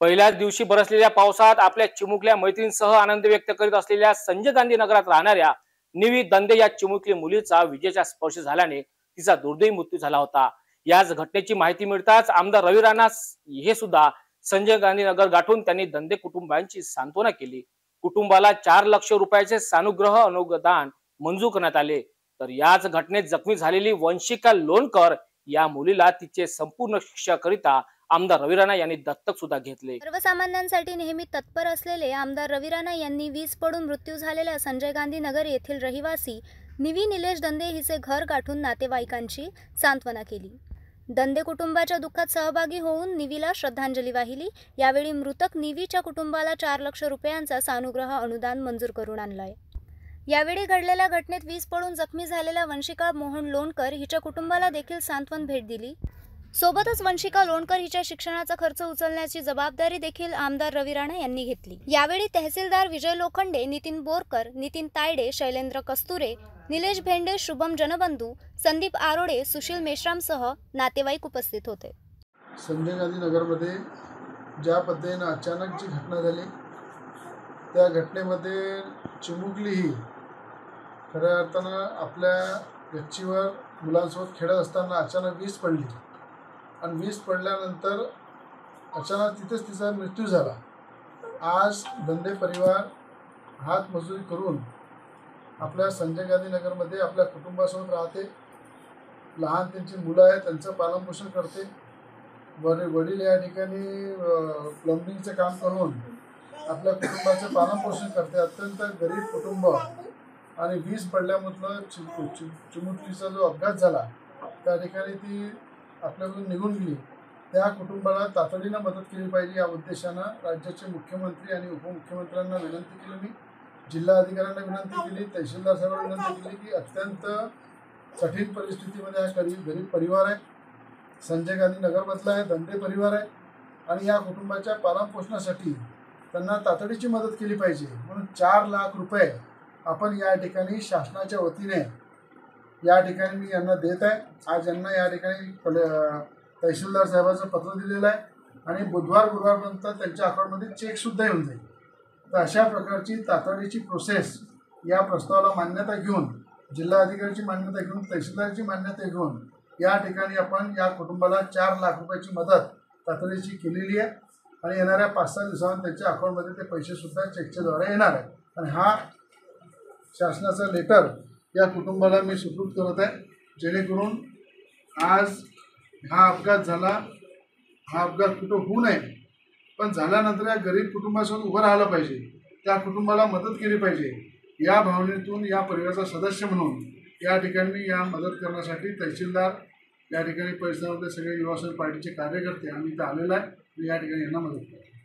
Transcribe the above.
पहिल्याच दिवशी बरसलेल्या पावसात आपल्या चिमुकल्या मैत्रिणीसह आनंद व्यक्त करीत असलेल्या संजय गांधी नगरात राहणाऱ्या निवी दंदे या चिमुकली मुलीचा विजेचा स्पर्श झाल्याने तिचा दुर्दैवी मृत्यू झाला होता. याच घटनेची माहिती मिळताच आमदार रवी राणा हे सुद्धा संजय गांधी नगर गाठून त्यांनी दंदे कुटुंबांची सांत्वना केली. कुटुंबाला चार लक्ष रुपयाचे सानुग्रह अनुदान मंजूर करण्यात आले. तर याच घटनेत जखमी झालेली वंशिका लोणकर या मुलीला तिचे संपूर्ण शिक्षाकरिता आमदार रवी राणा यांनी दत्तक सुद्धा घेतले. सर्वसामान्यांसाठी नेहमी तत्पर असलेले आमदार रवी राणा यांनी वीज पडून मृत्यू झालेल्या संजय गांधी नगर येथील रहिवासी निवी निलेश दंदे हिचे घर गाठून नातेवाईकांची सांत्वना केली. दंदे कुटुंबाच्या दुःखात सहभागी होऊन निवीला श्रद्धांजली वाहिली. यावेळी मृतक निवीच्या कुटुंबाला चार लक्ष रुपयांचा सानुग्रह अनुदान मंजूर करून आणलाय. यावेळी घडलेल्या घटनेत वीज पडून जखमी झालेल्या वंशिका मोहन लोणकर हिच्या कुटुंबाला देखील सांत्वन भेट दिली. सोबतच वंशिका लोणकर हिच्या शिक्षणाचा खर्च उचलण्याची जबाबदारी देखील आमदार रवी राणा यांनी घेतली. यावेळी तहसीलदार विजय लोखंडे नितीन बोरकर नितीन तायडे शैलेंद्र कस्तुरे निलेश भेंडे शुभम जनबंधू संदीप आरोडे सुशील मेश्रामसह नातेवाईक उपस्थित होते. संजय गांधी नगरमध्ये ज्या पद्धतीनं अचानक जी घटना झाली त्या घटनेमध्ये चिमुकली ही खऱ्या अर्थानं आपल्या गच्चीवर मुलांसोबत खेळत असताना अचानक वीज पडली. आणि वीज पडल्यानंतर अचानक तिथेच तिचा मृत्यू झाला. आज धंदे परिवार हातमजुरी करून आपल्या संजय गांधी नगरमध्ये आपल्या कुटुंबासोबत राहते. लहान त्यांची मुलं आहेत त्यांचं पालनपोषण करते. वरी वडील या ठिकाणी प्लंबिंगचं काम करून आपल्या कुटुंबाचं पालनपोषण करते. अत्यंत गरीब कुटुंब आणि वीज पडल्यामधलं चि चि चिमुटलीचा जो अपघात झाला त्या ठिकाणी ती आपल्याकडून निघून गेली. त्या कुटुंबाला तातडीनं मदत केली पाहिजे या उद्देशानं राज्याचे मुख्यमंत्री आणि उपमुख्यमंत्र्यांना विनंती केली मी. जिल्हा अधिकाऱ्यांना विनंती केली तहसीलदार साहेबांना विनंती केली की अत्यंत कठीण परिस्थितीमध्ये हा गरीब गरीब परिवार आहे. संजय गांधी नगरमधला आहे धंदे परिवार आहे आणि या कुटुंबाच्या पालनपोषणासाठी त्यांना तातडीची मदत केली पाहिजे. म्हणून चार लाख रुपये आपण या ठिकाणी शासनाच्या वतीने या ठिकाणी मी यांना देत आहे. आज यांना या ठिकाणी पल तहसीलदार साहेबाचं पत्र दिलेलं आहे. आणि बुधवार गुरुवारपर्यंत त्यांच्या अकाउंटमध्ये चेकसुद्धा येऊन जाईल. तर अशा प्रकारची तातडीची प्रोसेस या प्रस्तावाला मान्यता घेऊन जिल्हाधिकाऱ्याची मान्यता घेऊन तहसीलदारची मान्यता घेऊन या ठिकाणी आपण या कुटुंबाला चार लाख रुपयाची मदत तातडीची केलेली आहे. आणि येणाऱ्या पाच सहा दिवसांत त्यांच्या अकाउंटमध्ये ते पैसेसुद्धा चेकच्या द्वारे येणार आहे. आणि हा शासनाचा लेटर या कुटुंबाला मी सुपूर्द करत आहे. जेणेकरून आज हा अपघात झाला. हा अपघात कुठं होऊ नये. पण झाल्यानंतर या गरीब कुटुंबासोबत उभं राहिलं पाहिजे. त्या कुटुंबाला मदत केली पाहिजे. या भावनेतून या परिवाराचा सदस्य म्हणून या ठिकाणी मी या मदत करण्यासाठी तहसीलदार या ठिकाणी परिसरामध्ये सगळे युवासेना पार्टीचे कार्यकर्ते आम्ही इथं आलेलो आहे. मी या ठिकाणी यांना मदत करतो.